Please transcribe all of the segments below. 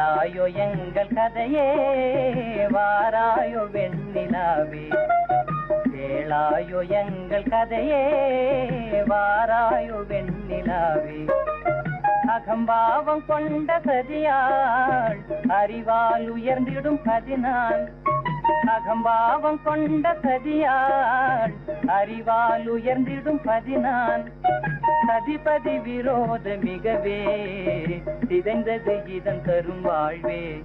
நாயோ எங்கள் கதையே? வாராயோ வெண்ணிலாவே. கேளாயோ எங்கள் கதையே? வாராயோ வெண்ணிலாவே. அகம்பாவம் கொண்ட சதியாள் அறிவால் உயர்ந்திடும் பதினான். அகம்பாவம் கொண்ட சதியாள் அறிவால் உயர்ந்திடும் பதினான். சதிபதி விரோத மிகவே சிதைந்தது இதன் தரும் வாழ்வே.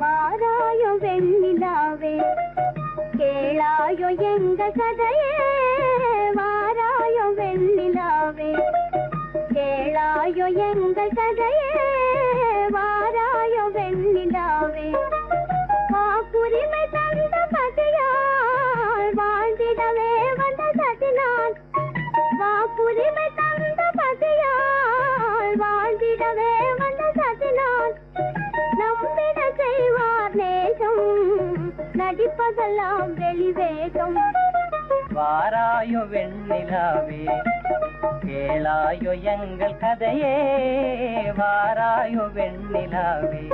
வாராயோ வெண்ணிலாவே கேளாயோ எங்க கதையே. கேளாயோ எங்கள் கதையே வாராயோ வெண்ணிலாவே. வாக்குரிமை தந்த பதியால் வாழ்ந்திடவே வந்த சதினான் வாக்குரிமை தந்த பதியால் வாழ்ந்திடவே வந்த சதினான் நம்பிட செய்வார் நேசம் நடிப்பதெல்லாம் வெளிவேகம். வாராயோ வெண்ணிலாவே கேளாயோ எங்கள் கதையே. வாராயோ வெண்ணிலாவே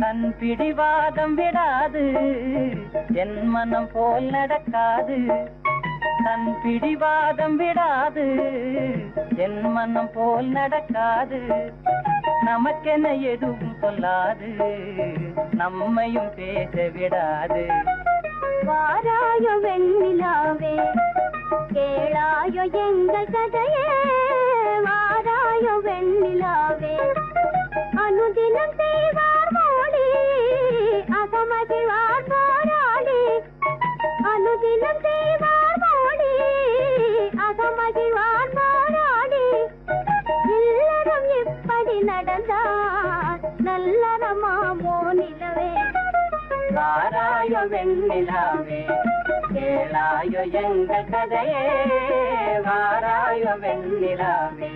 தன் பிடிவாதம் விடாது என் மனம் போல் நடக்காது. தன் பிடிவாதம் விடாது என் மனம் போல் நடக்காது. நமக்கென எதுவும் சொல்லாது நம்மையும் பேச விடாது. வாராயோ வெண்ணிலாவே கேளாயோ எங்கள் கதையே. வாராயோ வெண்ணிலாவே அனுதினம் செய்வார் வெண்ணிலாவே கேளாயோ எங்கள் கதையே வாராயோ வெண்ணிலாவே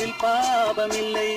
காதலில் பாவமில்லை.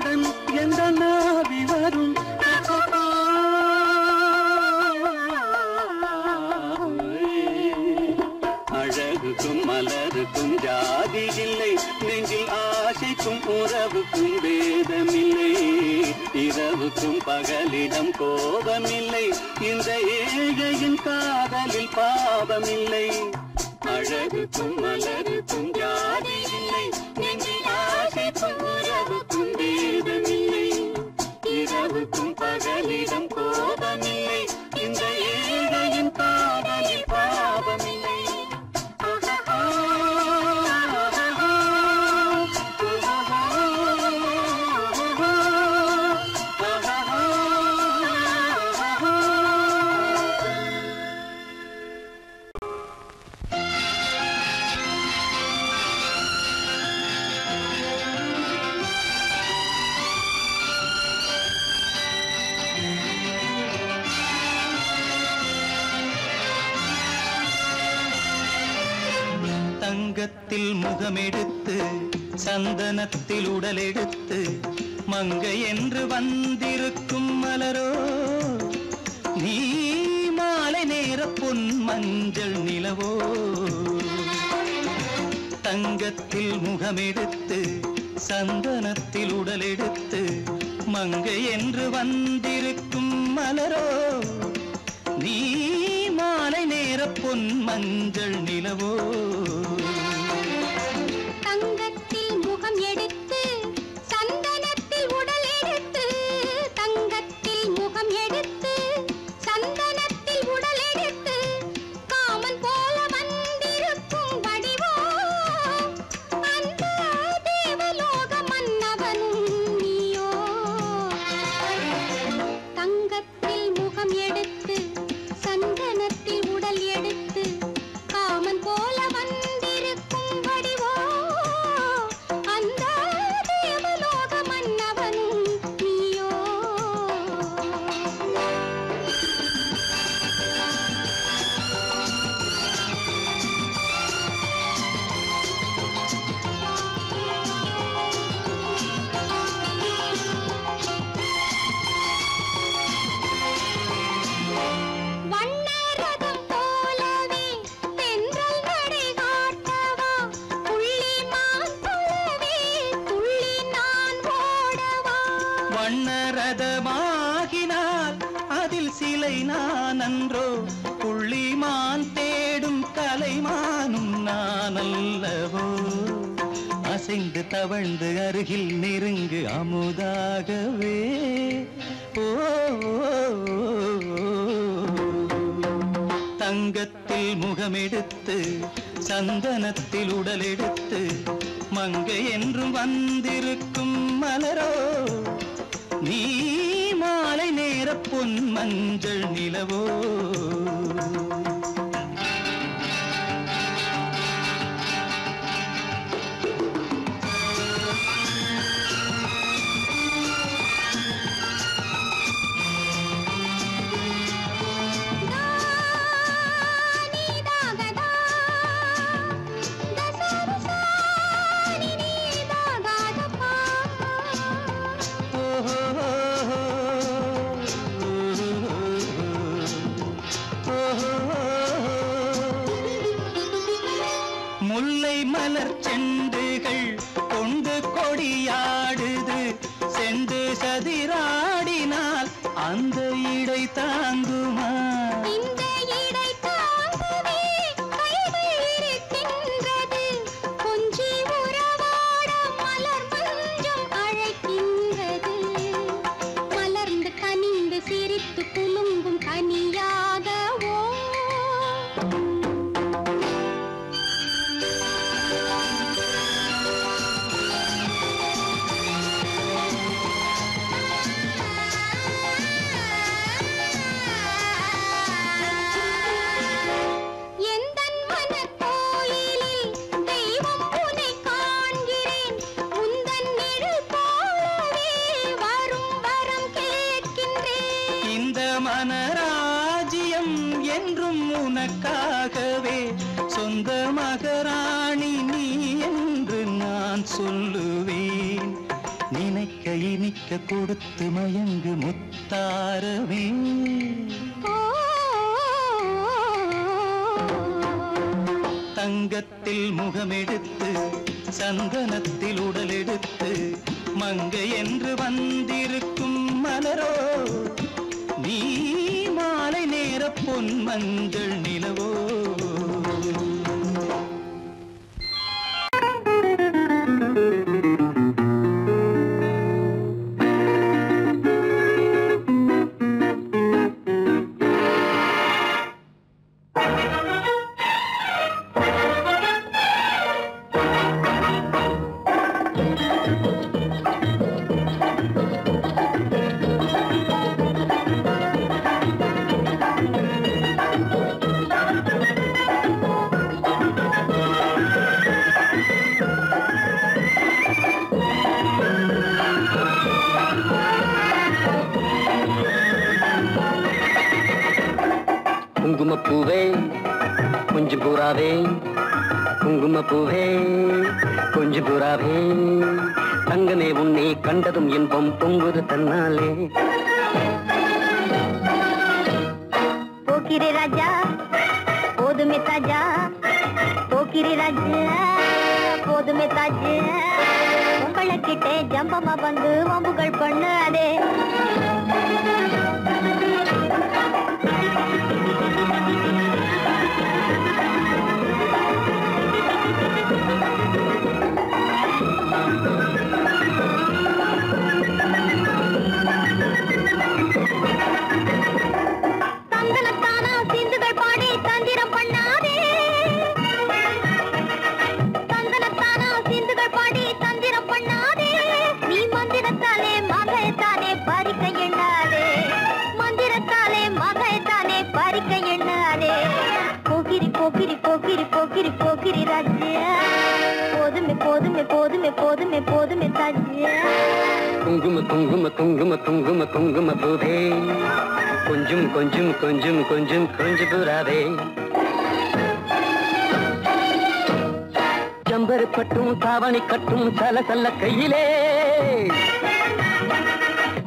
கீதம் எந்த நாவி வரும்? அழகுக்கும் மலருக்கும் ஜாதி இல்லை. நெஞ்சில் ஆசைக்கும் உறவுக்கும் வேதமில்லை. இரவுக்கும் பகலிடம் கோபமில்லை. இந்த ஏழையின் காதலில் பாவமில்லை. அழகுக்கும் மலர் மங்கை என்று வந்திருக்கும் மலரோ நீ மாலை நேர பொன் மஞ்சள் நிலவோ. தங்கத்தில் முகமெடுத்து சந்தனத்தில் உடலெடுத்து மங்கை என்று வந்திருக்கும் மலரோ முல்லை மலர் செண்டுகள் கொண்டு கொடியாடுது. செண்டு சதிராடினால் அந்த இடை தாங்குமா? இனிக்க கொடுத்து மயங்கு முத்தாரவே. தங்கத்தில் முகமெடுத்து சந்தனத்தில் உடலெடுத்து மங்கை என்று வந்திருக்கும் மலரோ நீ மாலை நேர பொன் மஞ்சள் நிலவோ. குங்குமப்பூவே கொஞ்சு புறாவே தங்கமே உன்னை கண்டதும் இன்பம் பொங்குது தன்னாலே. குங்கும குங்கும குங்கும குங்கும குங்கும பூவே. கொஞ்சம் கொஞ்சம் கொஞ்சம் கொஞ்சம் கொஞ்சம் பூராவே. ஜம்பரு பட்டும் தாவணி கட்டும் சல சல்ல கையிலே.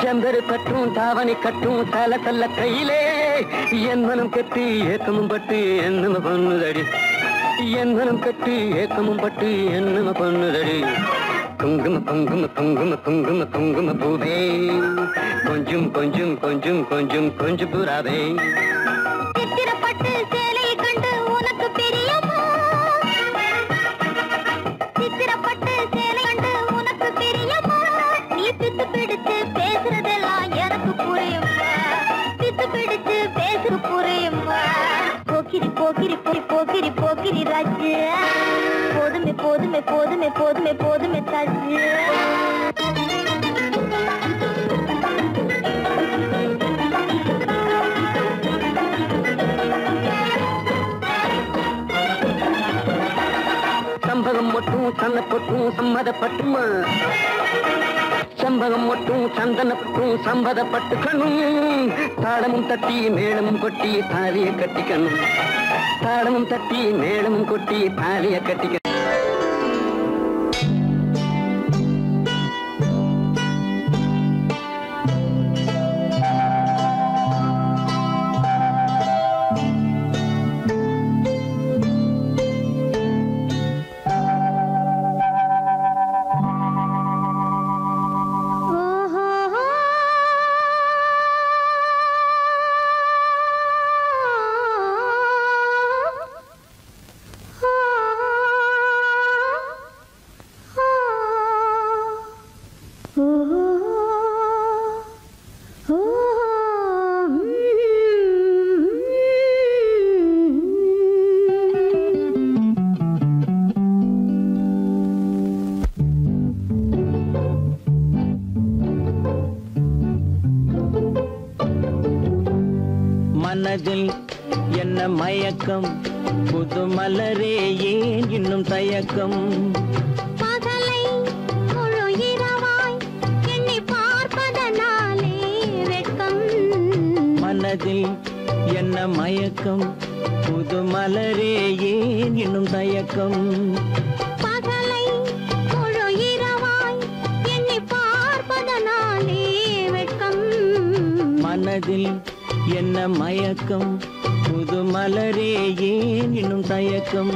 செம்பரு பற்றும் தாவணி கட்டும் தல தல்ல கையிலே. என் மனம் கட்டி ஏக்கமும் பட்டு என்னம பண்ணுதடி. என் மனம் கட்டி ஏக்கமும் பட்டு என்னம பண்ணுதடி. குங்கும குங்கும குங்கும குங்கும குங்கும பூவே. கொஞ்சம் கொஞ்சம் கொஞ்சம் கொஞ்சம் கொஞ்சம் பூராவே எனக்கு போதுமே போதுமே போதுமே போதுமே போதுமே சம்பகம் மட்டும் சன்னப்பட்டும் சம்மதப்பட்டுமா சம்பகம் மட்டும் சந்தனப்பட்டும் சம்பதப்பட்டுக்கணும் தாளமும் தட்டி மேளமும் கொட்டி தாலிய கட்டிக்கணும் தாளமும் தட்டி மேளமும் கொட்டி தாலிய கட்டிக்கணும் மனதில் என்ன மயக்கம்? புது மலரே ஏன் இன்னும் தயக்கம்? மனதில் என்ன மயக்கம்? புது மலரே ஏன் இன்னும் தயக்கம்?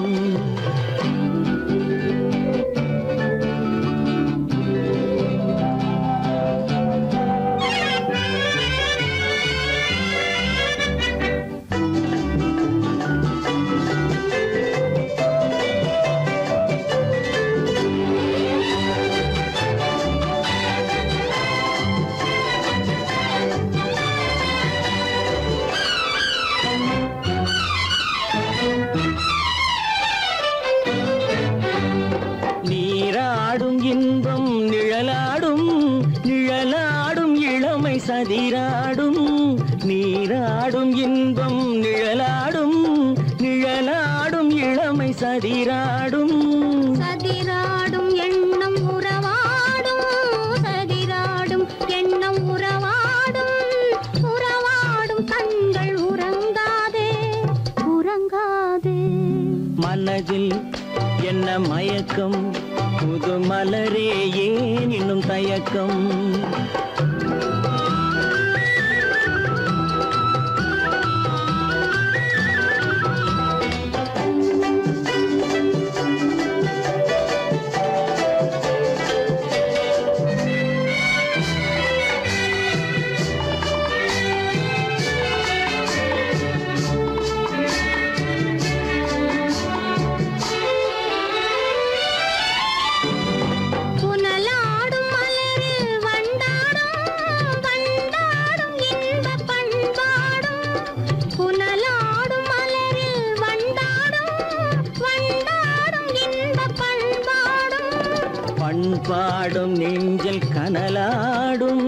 பண்பாடும் நெஞ்சில் கனலாடும்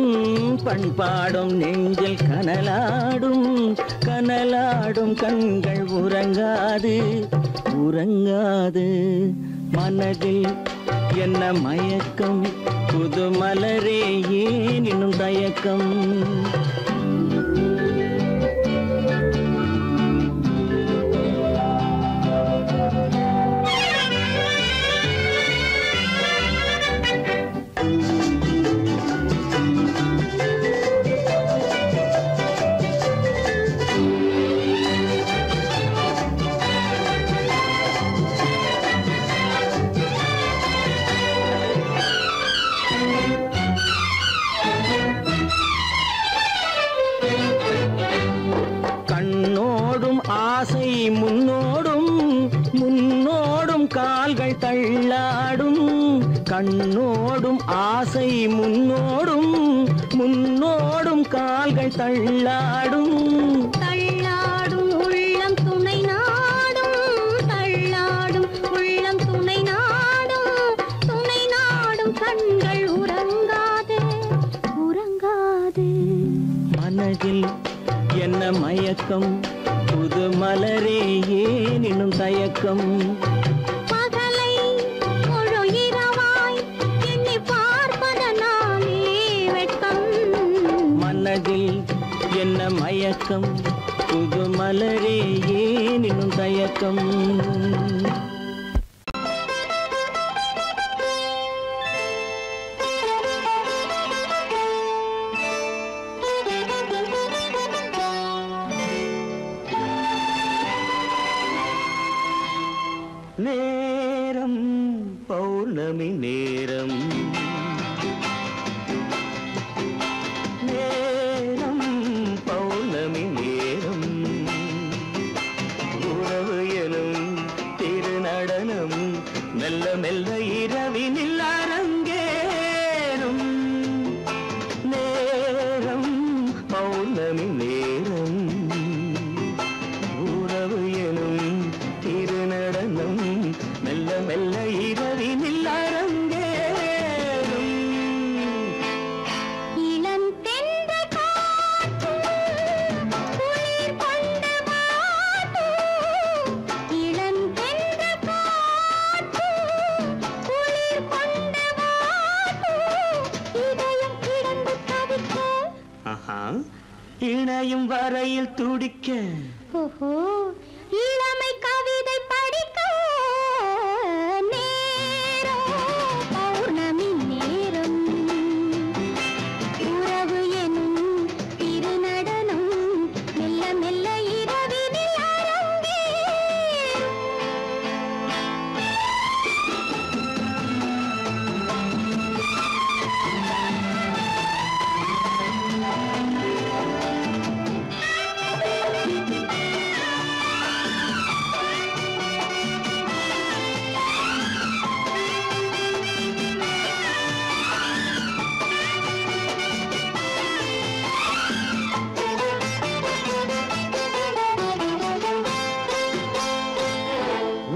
பண்பாடும் நெஞ்சில் கனலாடும் கனலாடும் கண்கள் உறங்காது உறங்காது. மனதில் என்ன மயக்கம் புது மலரே ஏன் இன்னும் தயக்கம்? கண்ணோடும் ஆசை முன்னோடும் முன்னோடும் கால்கள் தள்ளாடும். தள்ளாடும் உள்ளம் துணை நாடும் தள்ளாடும் உள்ளம் துணை நாடும். துணை நாடும் கண்கள் உறங்காதே உறங்காதே. மனதில் என்ன மயக்கம்? புது மலரே ஏன் இன்னும் தயக்கம். மயக்கம்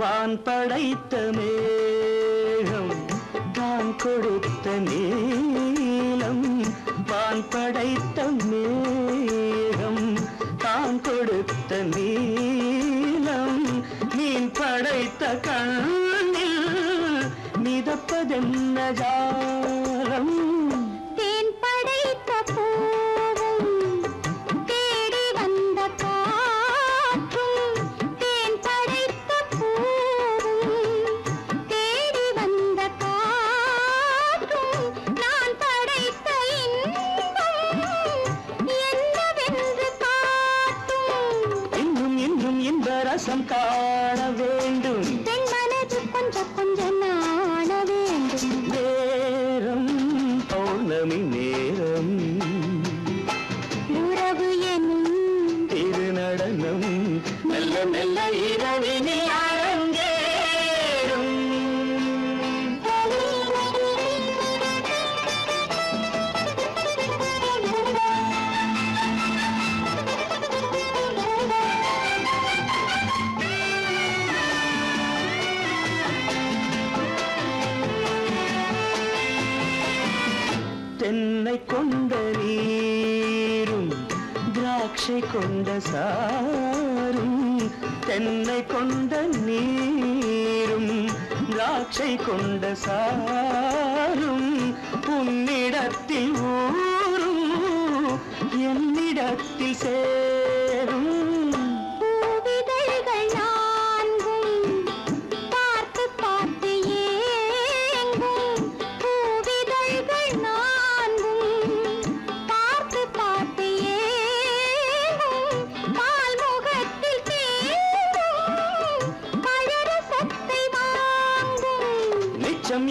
வான் படைத்த மேகம் தான் கொடுத்த நீளம். வான் படைத்த மேகம் தான் கொடுத்த நீளம். மீன் படைத்த கண்ணில் மிதப்பதென்னதா மனசாரும் உன்னிடத்தில் ஊரும். என்னிடத்தில் சே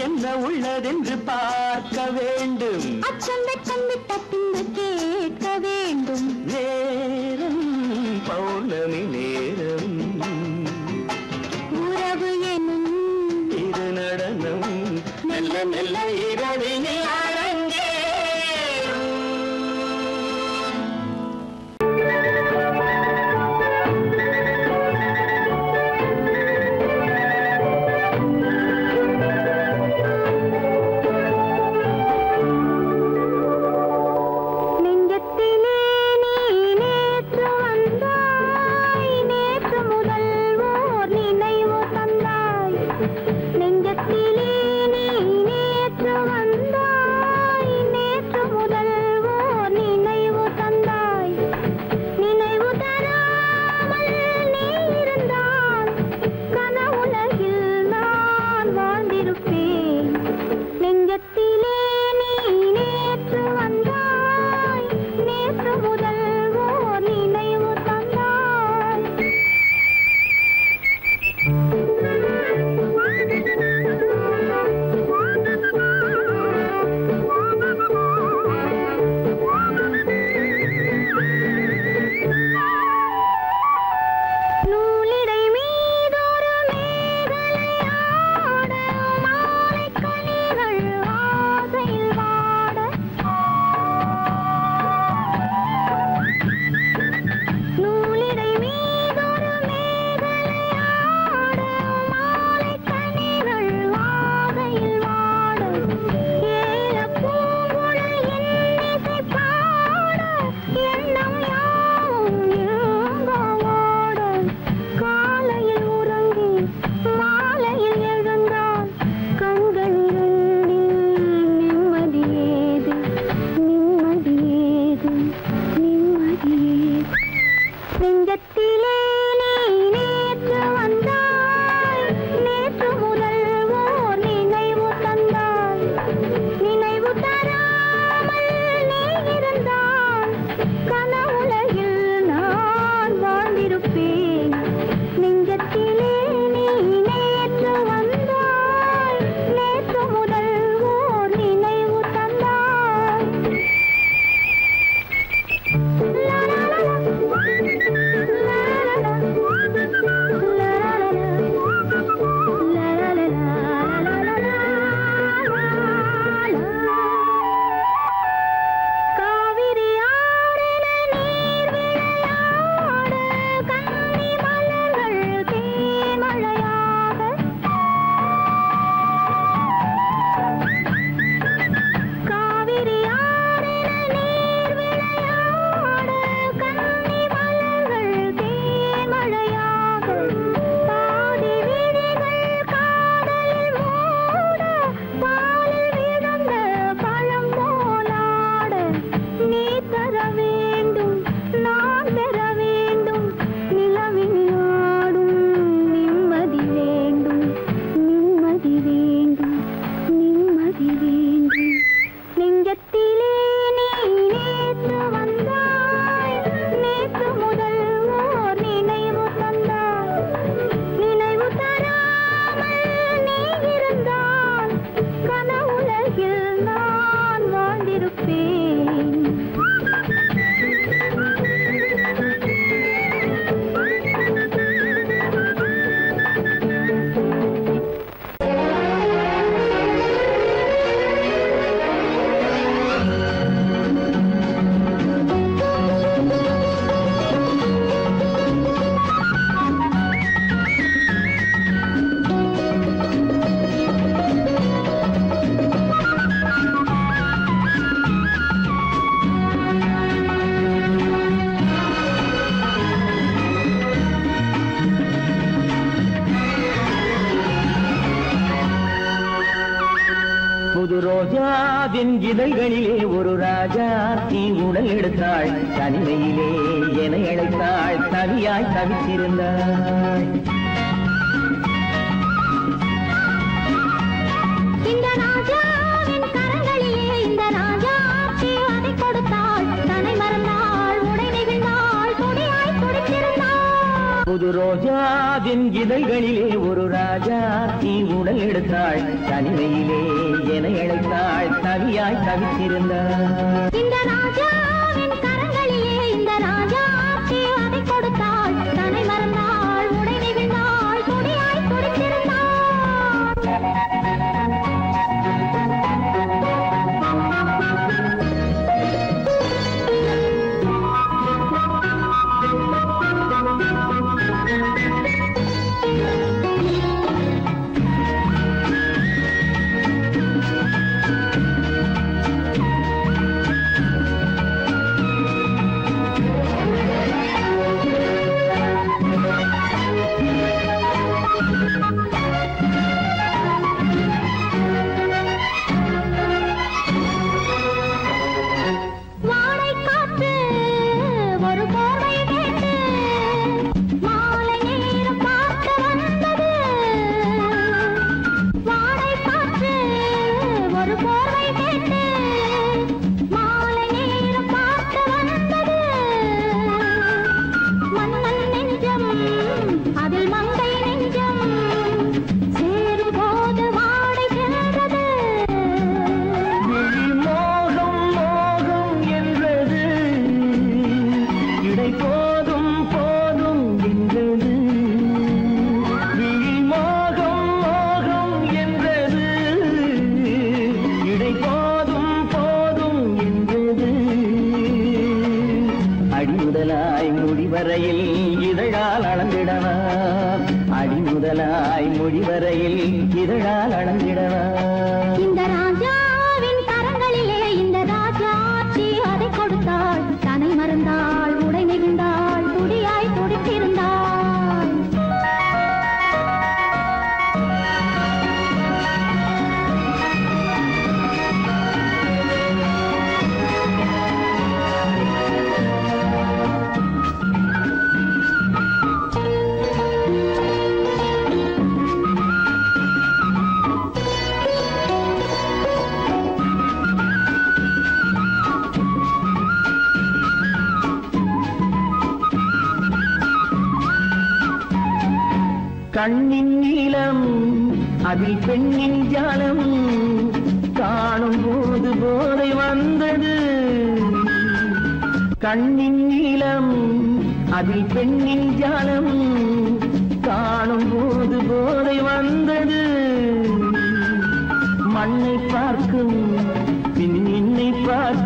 என்ன உள்ளதென்று பார்க்கவே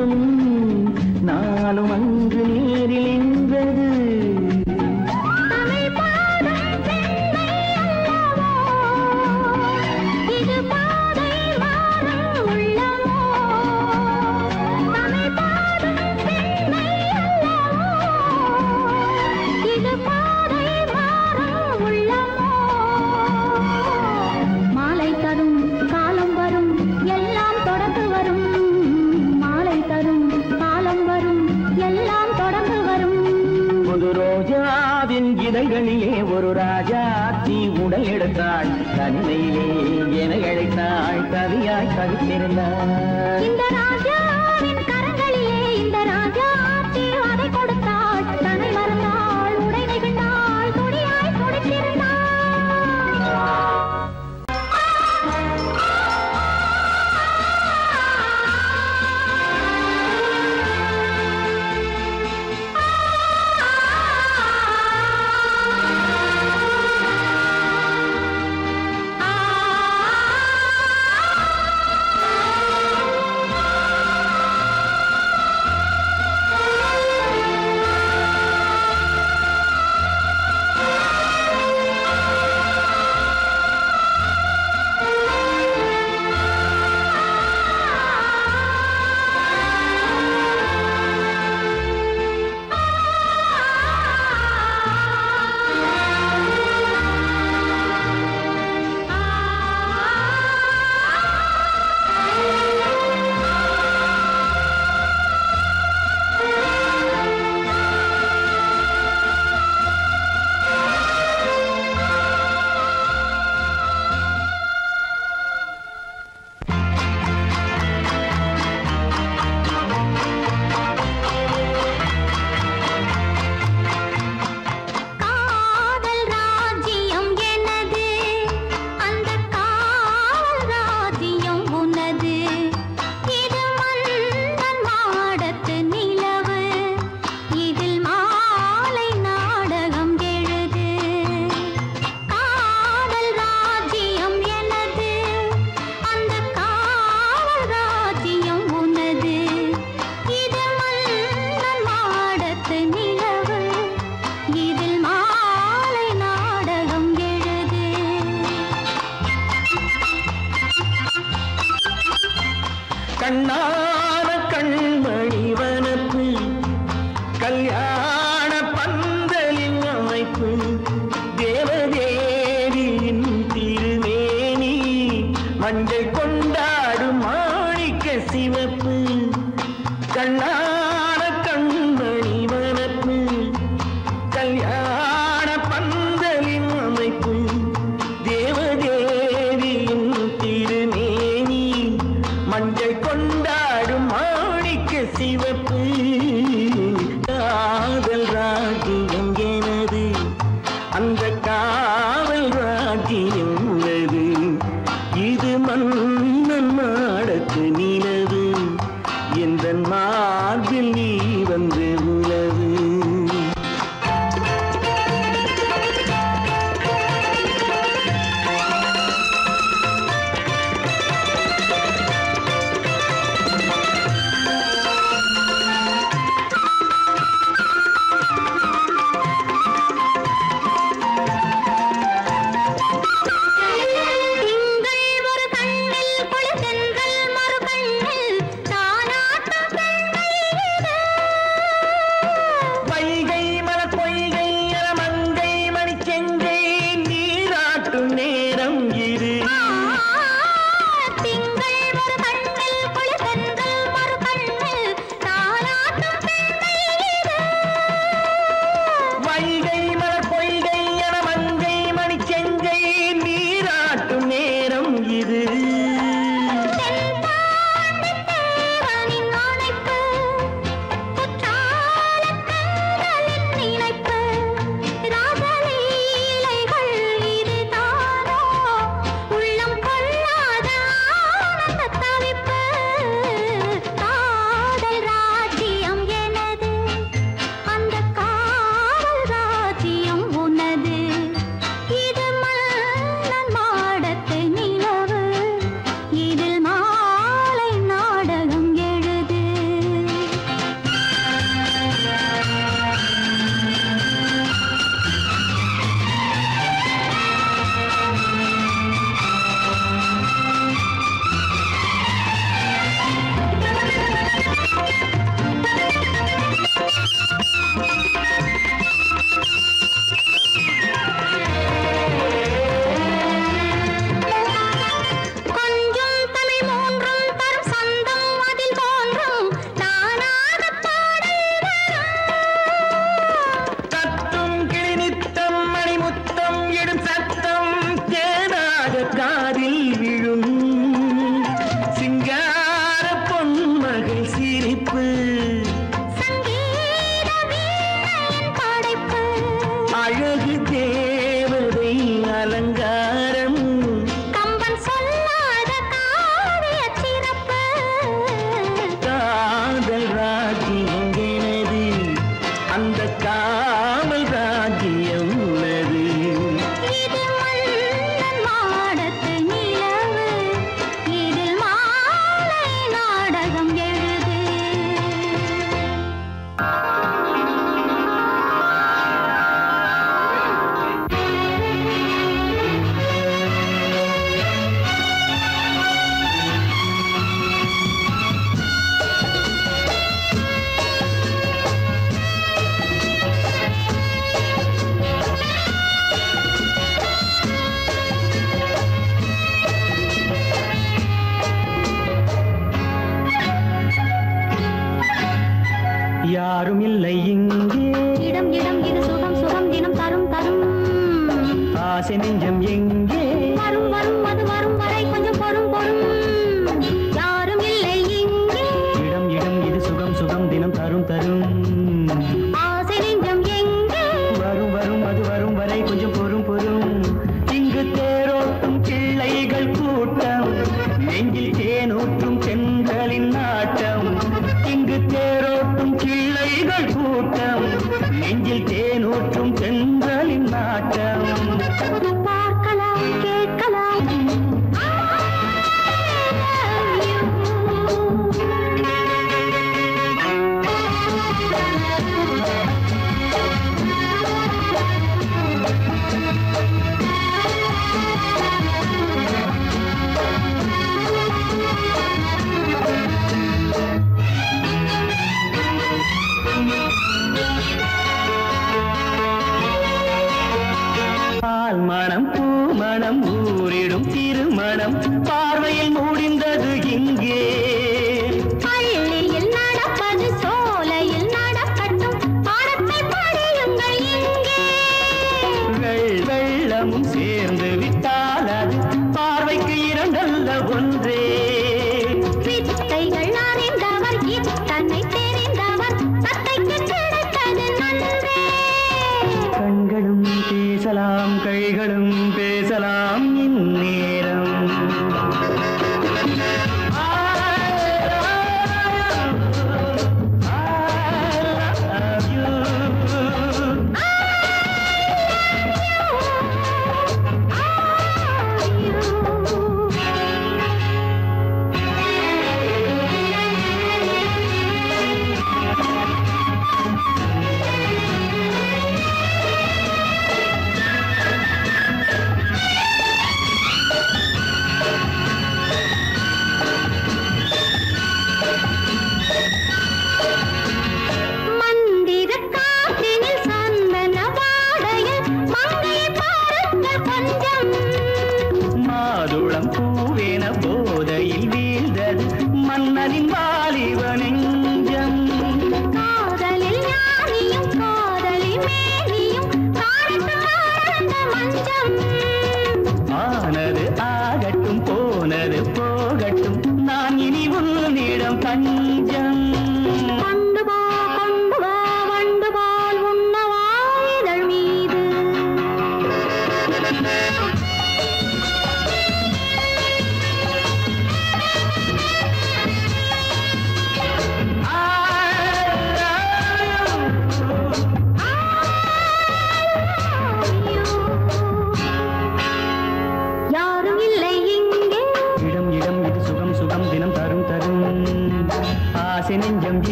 பார்க்கும் நாளும் அங்கு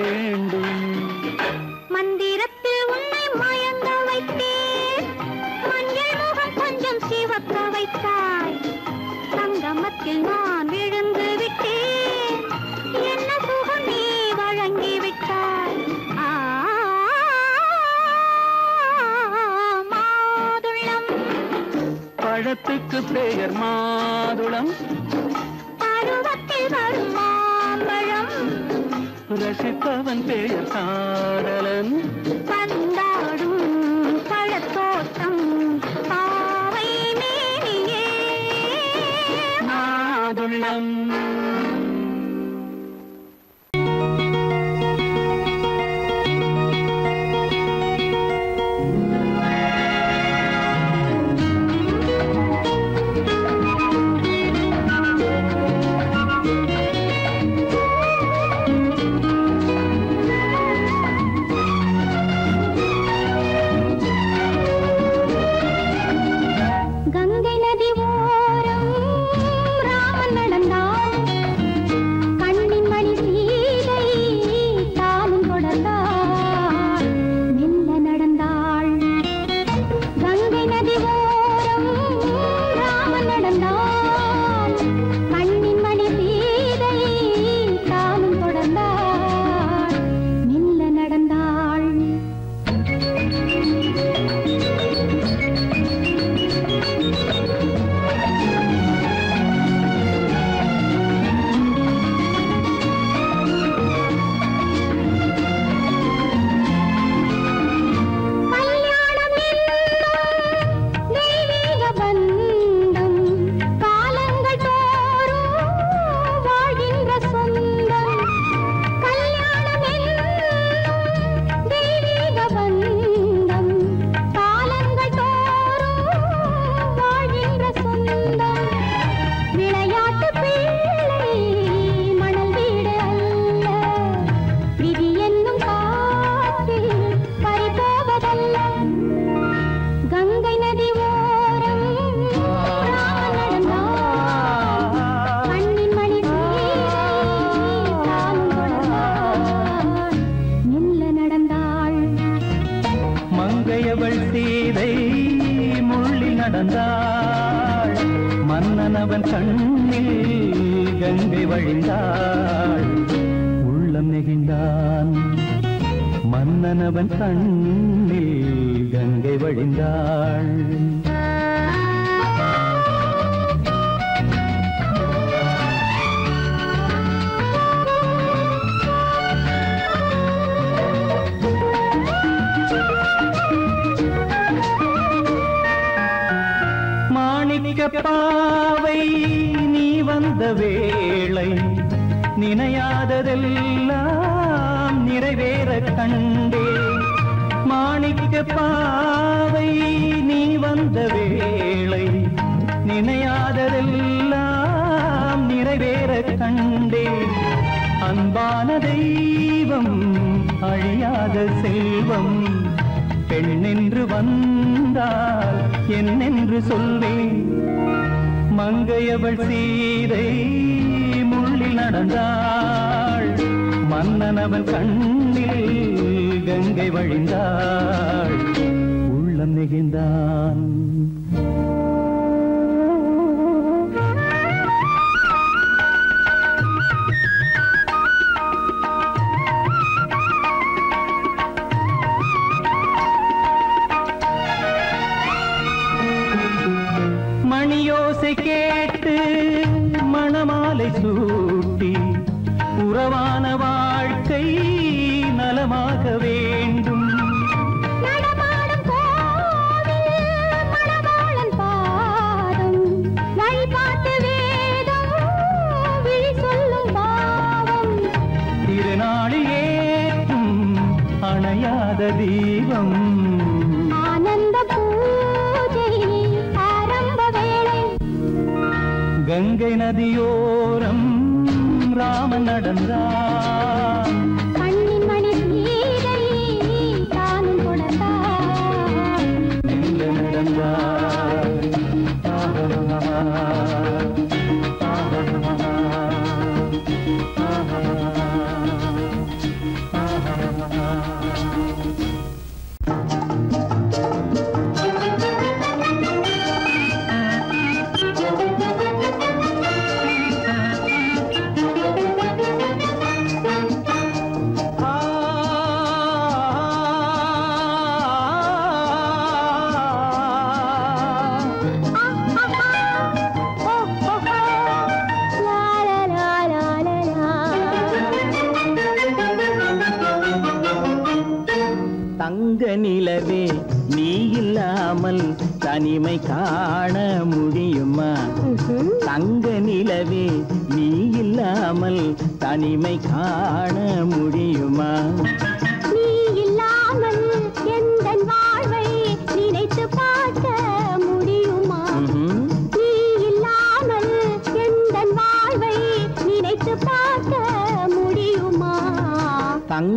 வேண்டும். மந்திரத்தில் உன்னை மயங்க வைத்தேன். மஞ்சள் முகம் கொஞ்சம் சிவக்க வைத்தாய். சங்கமத்தில் நான் விழுந்து விட்டேன். என்ன சுகம் நீ வழங்கி விட்டாய்? மாதுளம். பழத்துக்கு பெயர் மாதுளம். ரசிப்பவன் பெயர் சாரலன். பந்தாடும்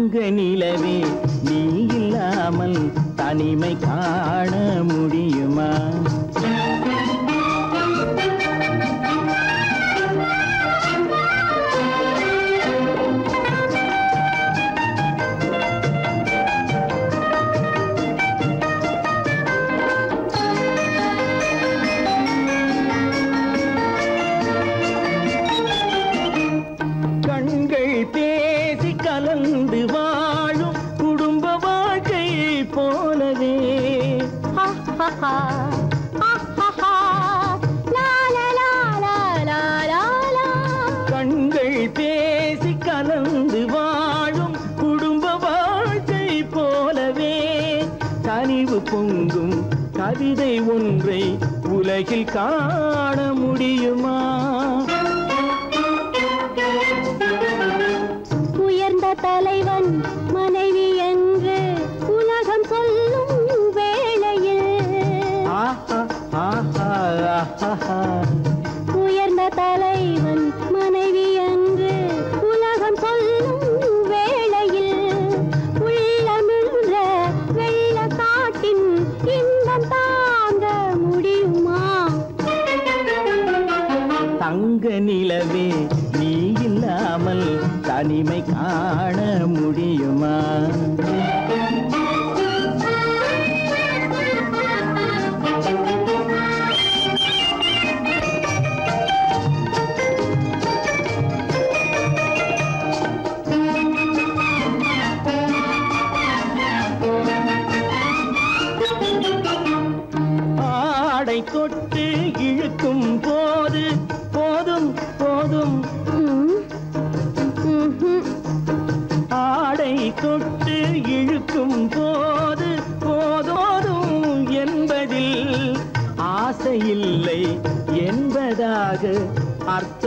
தங்க நிலவே நீ இல்லாமல் தனிமை கா உலகில் காண முடியுமா?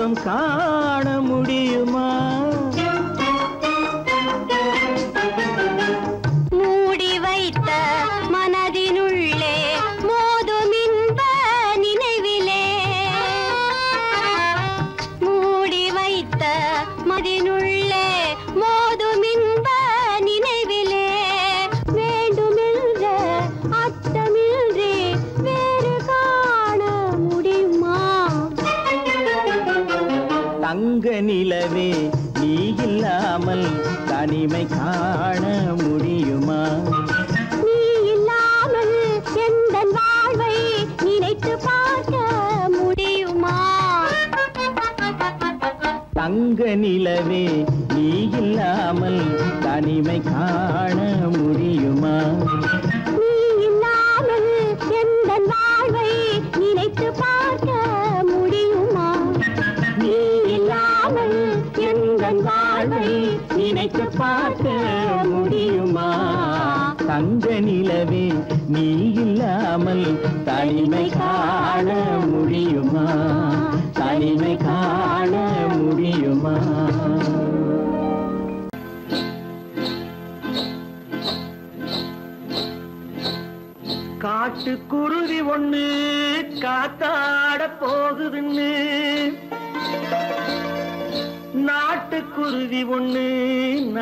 சொர்க்கம் காண முடியுமா?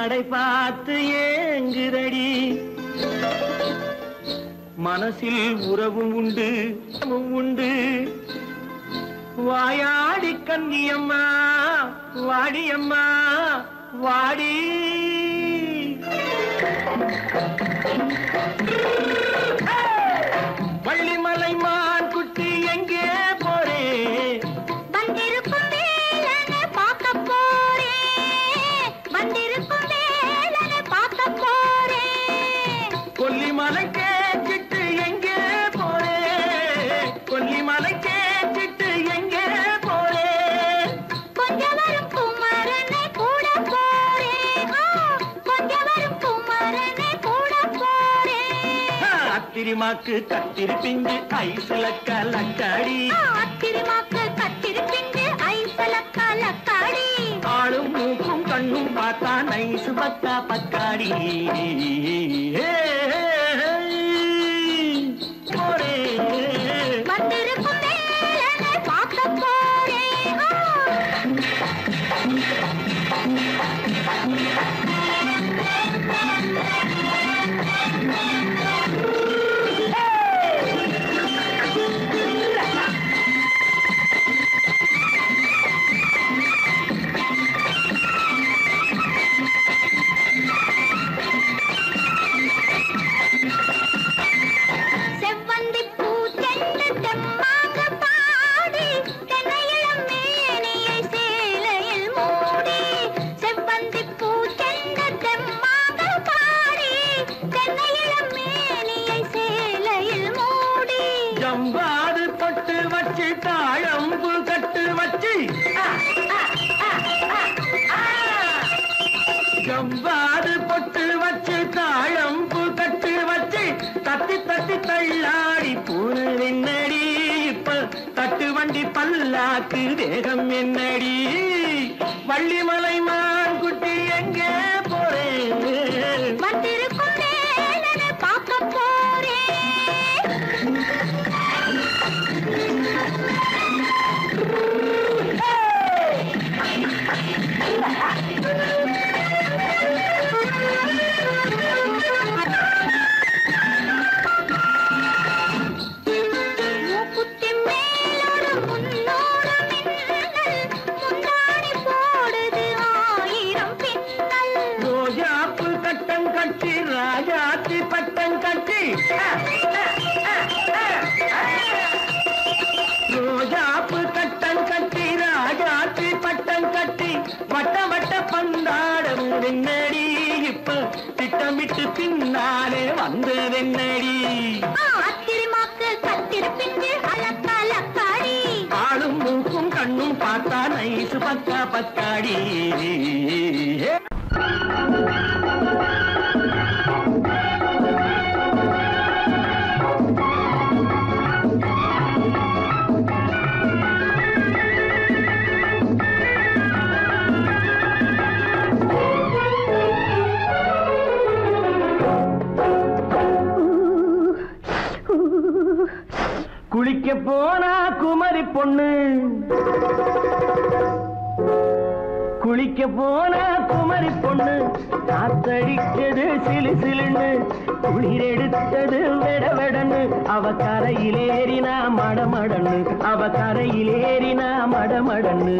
நடை பார்த்து ஏங்குதடி. மனசில் உறவும் உண்டு உண்டு. வாயாடி கன்னியம்மா வாடியம்மா வாடி. வள்ளிமலை அத்திரிமாக்கு கத்திருப்பிங்கு ஐசலக்க லக்காடி. அத்திரிமாக்கு கத்திருப்பிங்கு ஐசலக்க லக்காடி. ஆளும் மூக்கும் கண்ணும் பார்த்தா நைசு பக்கா பக்காடி. செவ்வாறு பொட்டு வச்சு தாழம்பு கட்டு வச்சு தத்தி தத்தி தள்ளாடி பூன என்னடி இப்ப தட்டு வண்டி பல்லாக்கு வேகம் என்னடி? வள்ளிமலை மா போன குமரி பொண்ணு காத்தடிச்சது சிலு சிலுன்னு குளிரெடுத்தது வெட வெடன்னு அவ கரையிலேறினா மடமடன்னு அவ கரையிலேறினா மடமடன்னு.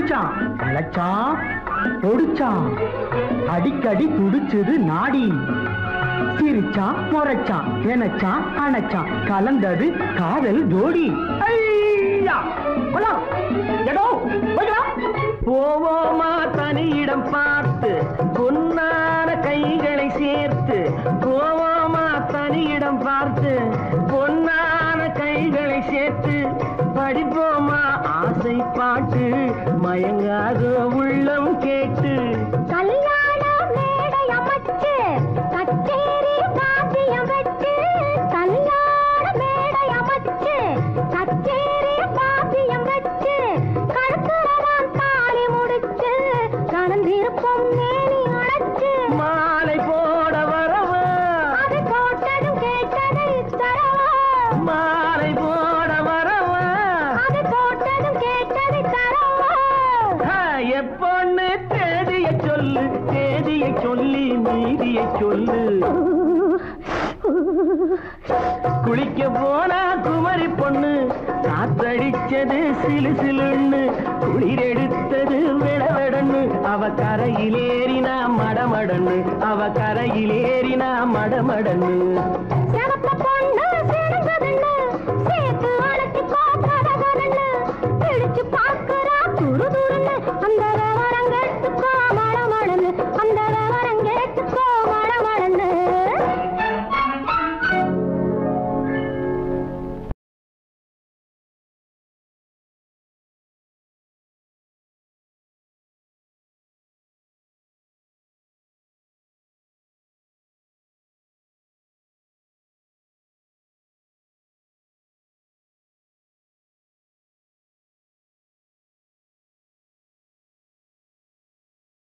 குடிச்சான் புடிச்சான் அழைச்சான் பொடிச்சான். அடிக்கடி துடிச்சது நாடி. சிரிச்சான் முறைச்சான் நினைச்சான் அணைச்சான் கலந்தது காதல் ஜோடி. போவோமா தனியிடம் பார்த்து பொன்னான கைகளை சேர்த்து போவோமா தனியிடம் பார்த்து பொன்ன கைகளை சேர்த்து படிப்போமா? ஆசை பாட்டு மயங்காத உள்ளம் கேட்டு. கல்யாண சிலு சிலுன்னு குளிரெடுத்தது விடவெடன்னு அவ கரையிலேறினா மடமடன்னு. அவ கரையிலேறினா மடமடன்னு. சேர்த்து துரு துருன்னு அந்த